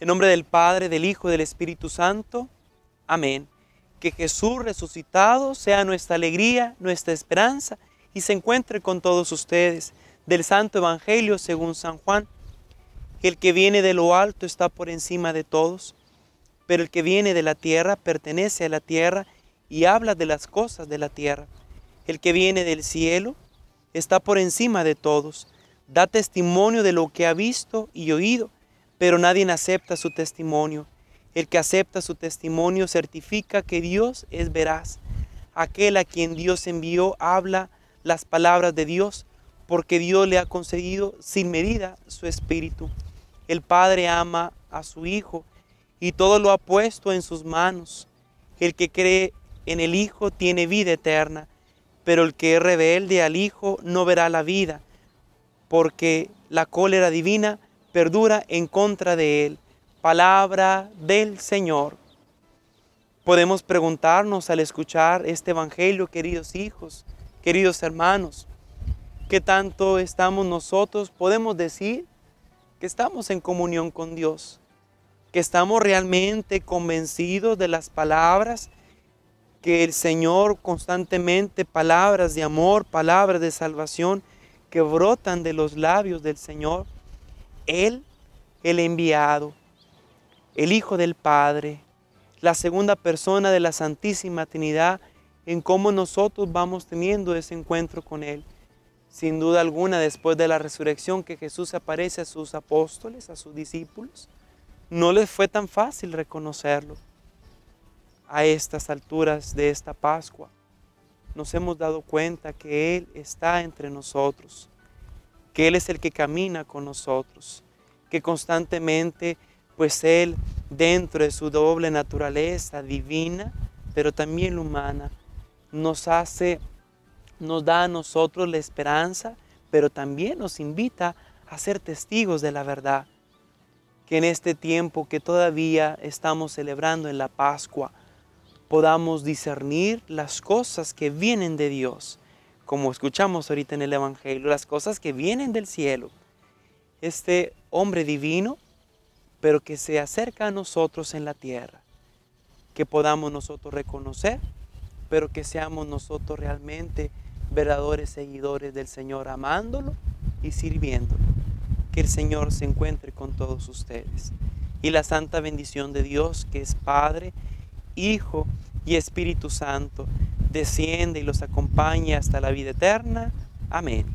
En nombre del Padre, del Hijo y del Espíritu Santo. Amén. Que Jesús resucitado sea nuestra alegría, nuestra esperanza y se encuentre con todos ustedes. Del Santo Evangelio según San Juan. El que viene de lo alto está por encima de todos, pero el que viene de la tierra pertenece a la tierra y habla de las cosas de la tierra. El que viene del cielo está por encima de todos, da testimonio de lo que ha visto y oído pero nadie acepta su testimonio. El que acepta su testimonio certifica que Dios es veraz. Aquel a quien Dios envió habla las palabras de Dios, porque Dios le ha concedido sin medida su espíritu. El Padre ama a su Hijo y todo lo ha puesto en sus manos. El que cree en el Hijo tiene vida eterna, pero el que es rebelde al Hijo no verá la vida, porque la cólera divina perdura en contra de él. Palabra del Señor. Podemos preguntarnos al escuchar este Evangelio, queridos hijos, queridos hermanos, ¿qué tanto estamos nosotros? Podemos decir que estamos en comunión con Dios, que estamos realmente convencidos de las palabras que el Señor constantemente, palabras de amor, palabras de salvación, que brotan de los labios del Señor él, el enviado, el Hijo del Padre, la segunda persona de la Santísima Trinidad, en cómo nosotros vamos teniendo ese encuentro con Él. Sin duda alguna, después de la resurrección que Jesús aparece a sus apóstoles, a sus discípulos, no les fue tan fácil reconocerlo. A estas alturas de esta Pascua, nos hemos dado cuenta que Él está entre nosotros que Él es el que camina con nosotros, que constantemente, pues Él, dentro de su doble naturaleza divina, pero también humana, nos hace, nos da a nosotros la esperanza, pero también nos invita a ser testigos de la verdad. Que en este tiempo que todavía estamos celebrando en la Pascua, podamos discernir las cosas que vienen de Dios como escuchamos ahorita en el Evangelio, las cosas que vienen del cielo. Este hombre divino, pero que se acerca a nosotros en la tierra, que podamos nosotros reconocer, pero que seamos nosotros realmente verdaderos seguidores del Señor, amándolo y sirviéndolo. Que el Señor se encuentre con todos ustedes. Y la santa bendición de Dios, que es Padre, Hijo y Espíritu Santo, desciende y los acompañe hasta la vida eterna. Amén.